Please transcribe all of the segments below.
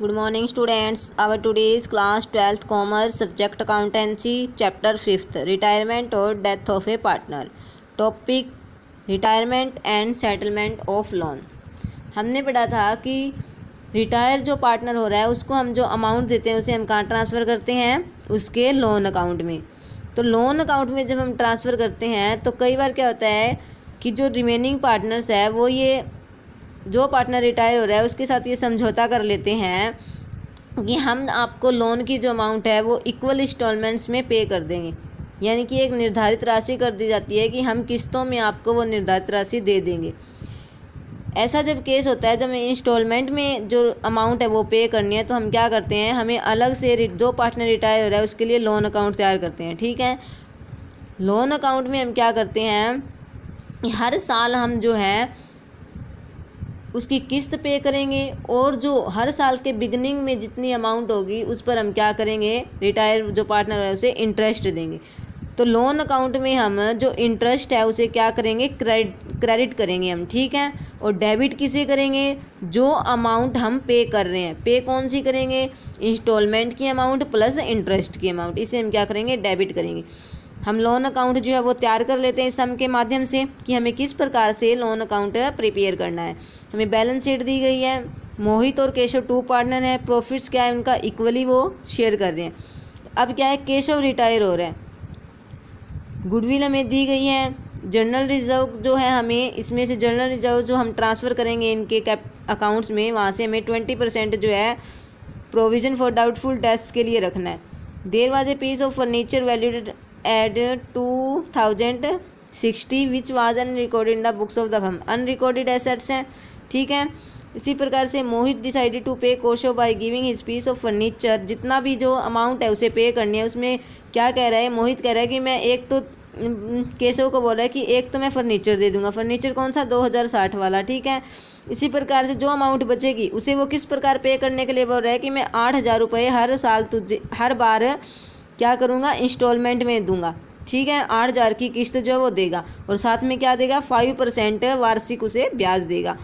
Good morning students our today's class twelfth commerce subject accountancy chapter fifth retirement और death of a partner topic retirement and settlement of loan हमने पढ़ा था कि retire जो partner हो रहा है, उसको हम जो अमाउंट देते हैं, उसे हम कहाँ ट्रांसफ़र करते हैं? उसके लोन अकाउंट में। तो लोन अकाउंट में जब हम ट्रांसफ़र करते हैं तो कई बार क्या होता है कि जो रिमेनिंग पार्टनर्स है, वो ये जो पार्टनर रिटायर हो रहा है, उसके साथ ये समझौता कर लेते हैं कि हम आपको लोन की जो अमाउंट है, वो इक्वल इंस्टॉलमेंट्स में पे कर देंगे। यानी कि एक निर्धारित राशि कर दी जाती है कि हम किस्तों में आपको वो निर्धारित राशि दे देंगे। ऐसा जब केस होता है, जब हमें इंस्टॉलमेंट में जो अमाउंट है, वो पे करनी है तो हम क्या करते हैं, हमें अलग से जो पार्टनर रिटायर हो रहा है, उसके लिए लोन अकाउंट तैयार करते हैं, ठीक है? लोन अकाउंट में हम क्या करते हैं, हर साल हम जो है उसकी किस्त पे करेंगे और जो हर साल के बिगनिंग में जितनी अमाउंट होगी, उस पर हम क्या करेंगे? रिटायर जो पार्टनर है, उसे इंटरेस्ट देंगे। तो लोन अकाउंट में हम जो इंटरेस्ट है, उसे क्या करेंगे? क्रेडिट क्रेडिट करेंगे हम, ठीक है? और डेबिट किसे करेंगे? जो अमाउंट हम पे कर रहे हैं। पे कौन सी करेंगे? इंस्टॉलमेंट की अमाउंट प्लस इंटरेस्ट की अमाउंट इसे हम क्या करेंगे? डेबिट करेंगे। हम लोन अकाउंट जो है वो तैयार कर लेते हैं सम के माध्यम से कि हमें किस प्रकार से लोन अकाउंट प्रिपेयर करना है। हमें बैलेंस शीट दी गई है, मोहित और केशव टू पार्टनर हैं प्रॉफिट्स क्या है उनका इक्वली वो शेयर कर रहे हैं। अब क्या है, केशव रिटायर हो रहे हैं। गुडविल हमें दी गई है जनरल रिज़र्व जो है हमें इसमें से जनरल रिज़र्व जो हम ट्रांसफ़र करेंगे इनके कैप अकाउंट्स में, वहाँ से हमें ट्वेंटी परसेंट जो है प्रोविज़न फॉर डाउटफुल टेस्ट के लिए रखना है। There was a piece of furniture valued at two thousand sixty which was unrecorded in the books of the firm unrecorded assets हैं, ठीक है? इसी प्रकार से Mohit decided to pay Keshav by giving his piece of furniture जितना भी जो amount है उसे पे करनी है, उसमें क्या कह रहा है? मोहित कह रहा है कि मैं एक तो केशव को बोल रहा है कि एक तो मैं फर्नीचर दे दूँगा। फर्नीचर कौन सा? दो हज़ार साठ वाला, ठीक है? इसी प्रकार से जो अमाउंट बचेगी, उसे वो किस प्रकार पे करने के लिए बोल रहा है कि मैं आठ हज़ार रुपये हर साल तुझे, हर बार क्या करूँगा? इंस्टॉलमेंट में दूँगा। ठीक है? आठ हज़ार की किस्त जो है वो देगा। और साथ में क्या देगा? फाइव परसेंट वार्षिक उसे ब्याज देगा।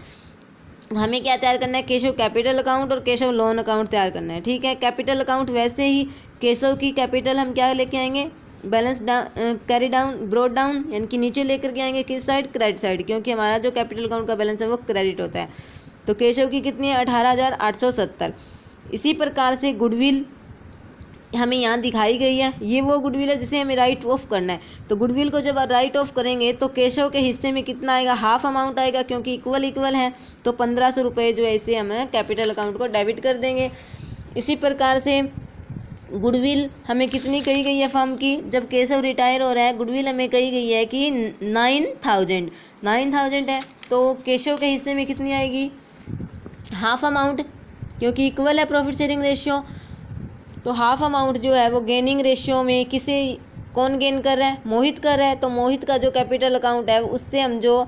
हमें क्या तैयार करना है? केशव कैपिटल अकाउंट और केशव लोन अकाउंट तैयार करना है। ठीक है? कैपिटल अकाउंट वैसे ही केशव की कैपिटल हम क्या लेके आएँगे? Balance down carry down brought down यानी कि नीचे लेकर के आएँगे किस साइड क्रेडिट साइड क्योंकि हमारा जो कैपिटल अकाउंट का बैलेंस है वो क्रेडिट होता है। तो केशव की कितनी है? अठारह इसी प्रकार से गुडविल हमें यहाँ दिखाई गई है। ये वो गुडविल है जिसे हमें राइट ऑफ़ करना है। तो गुडविल को जब राइट ऑफ़ करेंगे तो केशव के हिस्से में कितना आएगा? हाफ़ अमाउंट आएगा क्योंकि इक्वल इक्वल है। तो पंद्रह सौ रुपये जो है, इसे हम कैपिटल अकाउंट को डेबिट कर देंगे। इसी प्रकार से गुडविल हमें कितनी कही गई है फर्म की? जब केशव रिटायर हो रहा है गुडविल हमें कही गई है कि नाइन थाउज़ेंड नाइन थाउज़ेंड है। तो केशव के हिस्से में कितनी आएगी? हाफ़ अमाउंट क्योंकि इक्वल है प्रॉफिट शेयरिंग रेशियो तो हाफ़ अमाउंट जो है वो गेनिंग रेशियो में किसे, कौन गेन कर रहा है? मोहित कर रहा है। तो मोहित का जो कैपिटल अकाउंट है, उससे हम जो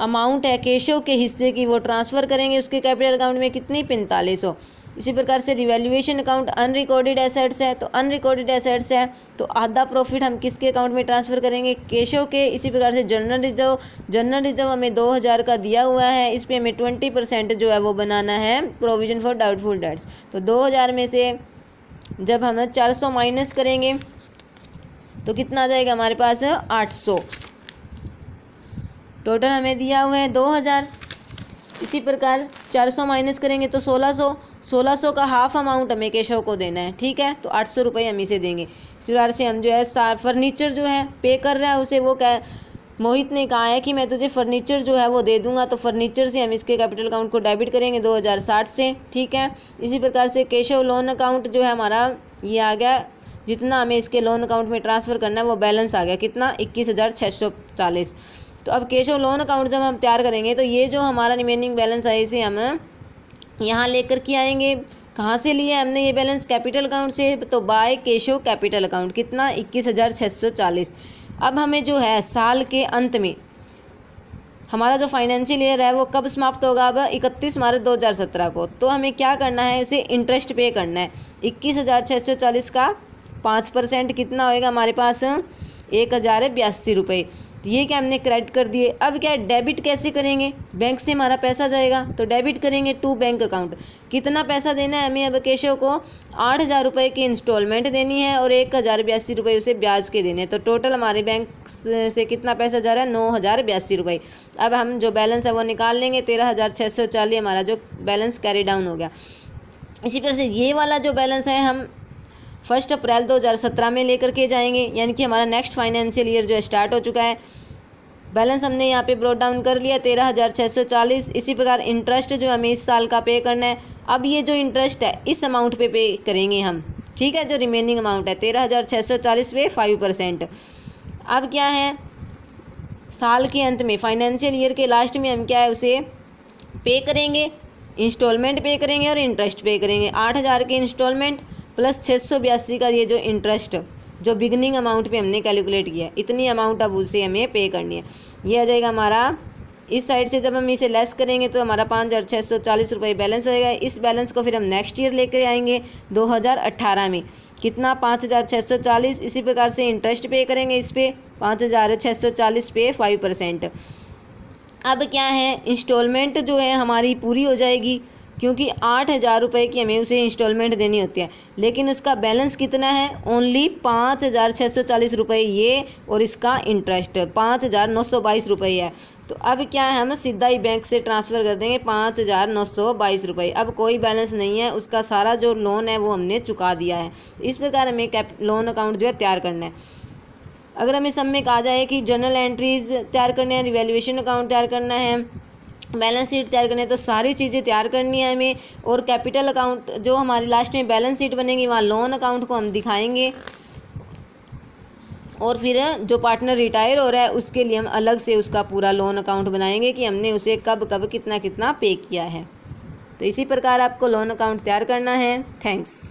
अमाउंट है, केशव के हिस्से की वो ट्रांसफ़र करेंगे। उसके कैपिटल अकाउंट में कितनी? पैंतालीस सौ। इसी प्रकार से रिवैल्यूएशन अकाउंट अनरिकॉर्डेड एसेट्स है। तो अनरिकॉर्डेड एसेट्स है। तो आधा प्रॉफिट हम किसके अकाउंट में ट्रांसफ़र करेंगे? केशव के। इसी प्रकार से जनरल रिज़र्व जनरल रिज़र्व हमें दो हज़ार का दिया हुआ है। इस पर हमें ट्वेंटी परसेंट जो है वो बनाना है। प्रोविज़न फॉर डाउटफुल डेट्स तो दो हज़ार में से जब हम चार सौ माइनस करेंगे तो कितना आ जाएगा हमारे पास आठ सौ। टोटल हमें दिया हुआ है दो हज़ार। इसी प्रकार चार सौ माइनस करेंगे तो सोलह सौ। सोलह सौ का हाफ़ अमाउंट हमें केशव को देना है, ठीक है? तो आठ सौ रुपये हम इसे देंगे। इस प्रकार से हम जो है सार फर्नीचर जो है पे कर रहा है, उसे वो क्या मोहित ने कहा है कि मैं तुझे फर्नीचर जो है वो दे दूँगा तो फर्नीचर से हम इसके कैपिटल अकाउंट को डेबिट करेंगे दो हज़ार साठ से, ठीक है? इसी प्रकार से केशव लोन अकाउंट जो है हमारा, ये आ गया। जितना हमें इसके लोन अकाउंट में ट्रांसफ़र करना है, वो बैलेंस आ गया। कितना? इक्कीस हज़ार छः सौ चालीस। तो अब केशव लोन अकाउंट जब हम तैयार करेंगे तो ये जो हमारा रिमेनिंग बैलेंस है, इसे हम यहाँ लेकर के आएँगे। कहाँ से लिया हमने ये बैलेंस कैपिटल अकाउंट से। तो बाय केशव कैपिटल अकाउंट कितना? इक्कीस हज़ार छः सौ चालीस। अब हमें जो है साल के अंत में हमारा जो फाइनेंशियल ईयर है वो कब समाप्त होगा? अब इकतीस मार्च 2017 को। तो हमें क्या करना है? उसे इंटरेस्ट पे करना है। इक्कीस हज़ार छः सौ चालीस का पाँच परसेंट कितना होएगा हमारे पास? एक हज़ार बयासी रुपये। तो ये क्या हमने क्रेडिट कर दिए। अब क्या डेबिट कैसे करेंगे? बैंक से हमारा पैसा जाएगा तो डेबिट करेंगे टू बैंक अकाउंट कितना पैसा देना है हमें अब केशव को? आठ हज़ार रुपये की इंस्टॉलमेंट देनी है और एक हज़ार बयासी रुपये उसे ब्याज के देने तो टोटल हमारे बैंक से कितना पैसा जा रहा है? नौ हज़ार बयासी रुपये अब हम जो बैलेंस है वो निकाल लेंगे। तेरह हज़ार छः सौ चालीस हमारा जो बैलेंस कैरी डाउन हो गया। इसी तरह से ये वाला जो बैलेंस है, हम फ़र्स्ट अप्रैल 2017 में लेकर के जाएँगे, यानी कि हमारा नेक्स्ट फाइनेंशियल ईयर जो स्टार्ट हो चुका है। बैलेंस हमने यहाँ पे ब्रोड डाउन कर लिया, तेरह हज़ार छः सौ चालीस। इसी प्रकार इंटरेस्ट जो हमें इस साल का पे करना है। अब ये जो इंटरेस्ट है, इस अमाउंट पे पे करेंगे हम। ठीक है, जो रिमेनिंग अमाउंट है, तेरह हज़ार छः सौ चालीस पे फाइव परसेंट अब क्या है, साल के अंत में फाइनेंशियल ईयर के लास्ट में हम क्या है, उसे पे करेंगे। इंस्टॉलमेंट पे करेंगे और इंटरेस्ट पे करेंगे। आठ हज़ार की इंस्टॉलमेंट प्लस छः सौ बयासी का ये जो इंटरेस्ट, जो बिगनिंग अमाउंट पे हमने कैलकुलेट किया इतनी अमाउंट अब उसे हमें पे करनी है। ये आ जाएगा हमारा, इस साइड से जब हम इसे लेस करेंगे तो हमारा पाँच हज़ार छः सौ चालीस रुपये बैलेंस आएगा इस बैलेंस को फिर हम नेक्स्ट ईयर लेकर आएँगे, दो हज़ार अट्ठारह में। कितना? पाँच हज़ार छः सौ चालीस, इसी प्रकार से इंटरेस्ट पे करेंगे इस पर पाँच हज़ार छः सौ चालीस पे फाइव परसेंट अब क्या है? इंस्टॉलमेंट जो है हमारी पूरी हो जाएगी। क्योंकि आठ हज़ार रुपये की हमें उसे इंस्टॉलमेंट देनी होती है। लेकिन उसका बैलेंस कितना है? ओनली पाँच हज़ार छः सौ चालीस रुपये ये और इसका इंटरेस्ट पाँच हज़ार नौ सौ बाईस रुपये है। तो अब क्या है, हम सीधा ही बैंक से ट्रांसफ़र कर देंगे पाँच हज़ार नौ सौ बाईस रुपये अब कोई बैलेंस नहीं है, उसका सारा जो लोन है वो हमने चुका दिया है। इस प्रकार हमें कैप लोन अकाउंट जो है तैयार करना है। अगर हमें सब में कहा जाए कि जर्नल एंट्रीज तैयार करने हैं रिवेल्यूशन अकाउंट तैयार करना है बैलेंस शीट तैयार करनी है तो सारी चीज़ें तैयार करनी है हमें और कैपिटल अकाउंट, जो हमारी लास्ट में बैलेंस शीट बनेगी, वहाँ लोन अकाउंट को हम दिखाएँगे। और फिर जो पार्टनर रिटायर हो रहा है, उसके लिए हम अलग से उसका पूरा लोन अकाउंट बनाएँगे कि हमने उसे कब कब कितना कितना पे किया है। तो इसी प्रकार आपको लोन अकाउंट तैयार करना है। थैंक्स